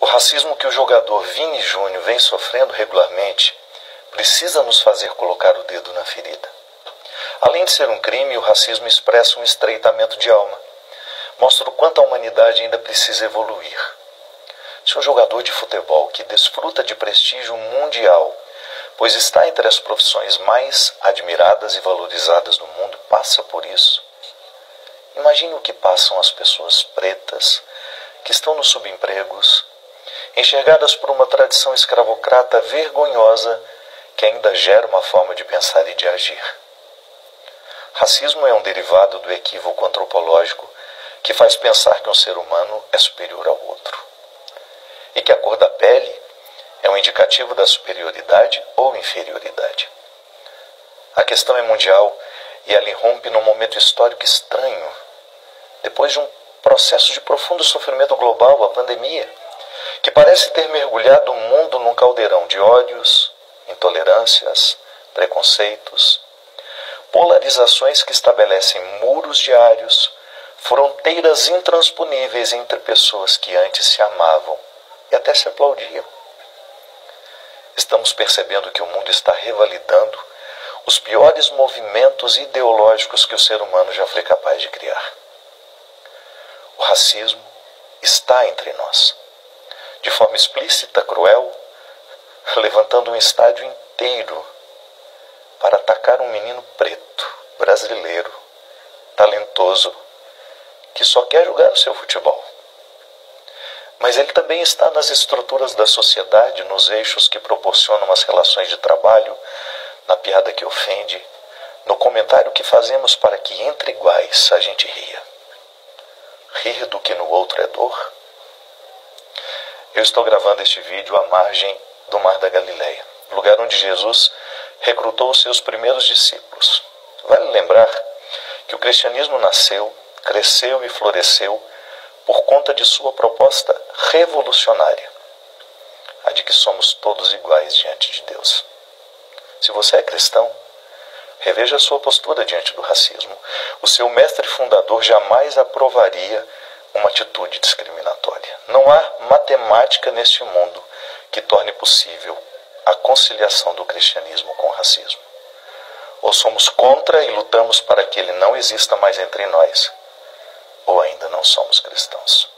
O racismo que o jogador Vini Júnior vem sofrendo regularmente precisa nos fazer colocar o dedo na ferida. Além de ser um crime, o racismo expressa um estreitamento de alma. Mostra o quanto a humanidade ainda precisa evoluir. Se um jogador de futebol que desfruta de prestígio mundial, pois está entre as profissões mais admiradas e valorizadas no mundo, passa por isso, imagine o que passam as pessoas pretas que estão nos subempregos, enxergadas por uma tradição escravocrata vergonhosa que ainda gera uma forma de pensar e de agir. Racismo é um derivado do equívoco antropológico que faz pensar que um ser humano é superior ao outro e que a cor da pele é um indicativo da superioridade ou inferioridade. A questão é mundial e ela irrompe num momento histórico estranho, depois de um processo de profundo sofrimento global, a pandemia, que parece ter mergulhado o mundo num caldeirão de ódios, intolerâncias, preconceitos, polarizações que estabelecem muros diários, fronteiras intransponíveis entre pessoas que antes se amavam e até se aplaudiam. Estamos percebendo que o mundo está revalidando os piores movimentos ideológicos que o ser humano já foi capaz de criar. O racismo está entre nós, de forma explícita, cruel, levantando um estádio inteiro para atacar um menino preto, brasileiro, talentoso, que só quer jogar o seu futebol. Mas ele também está nas estruturas da sociedade, nos eixos que proporcionam as relações de trabalho, na piada que ofende, no comentário que fazemos para que entre iguais a gente ria. Rir do que no outro é dor. Eu estou gravando este vídeo à margem do Mar da Galileia, lugar onde Jesus recrutou os seus primeiros discípulos. Vale lembrar que o cristianismo nasceu, cresceu e floresceu por conta de sua proposta revolucionária, a de que somos todos iguais diante de Deus. Se você é cristão, reveja a sua postura diante do racismo. O seu mestre fundador jamais aprovaria uma atitude discriminatória. Não há matemática neste mundo que torne possível a conciliação do cristianismo com o racismo. Ou somos contra e lutamos para que ele não exista mais entre nós, ou ainda não somos cristãos.